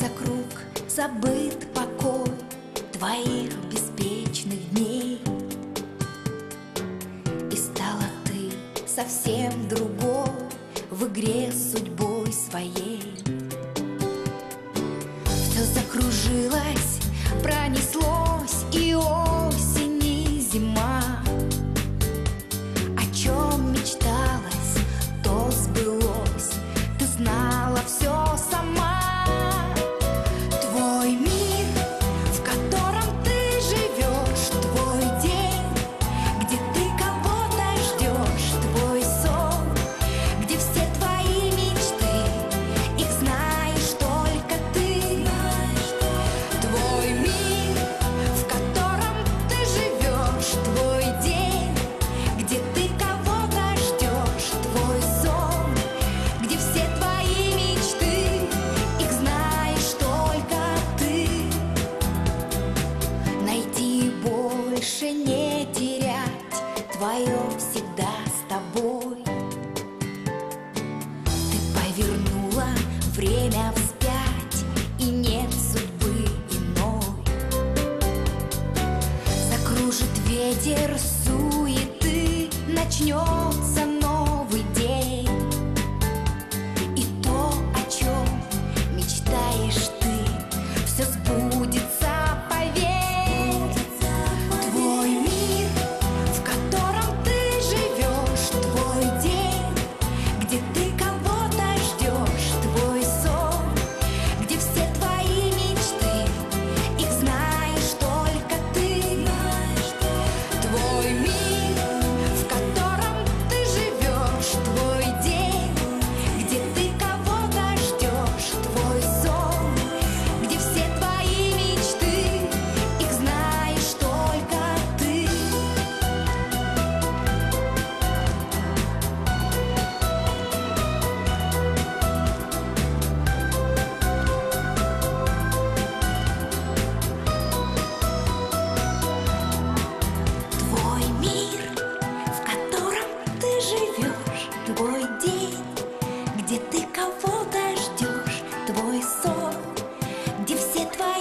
За круг, забыт покой Твоих беспечных дней. И стала ты совсем другой В игре с судьбой своей. твое всегда с тобой. Ты повернула время вспять, и нет судьбы иной. Закружит ветер суеты, начнется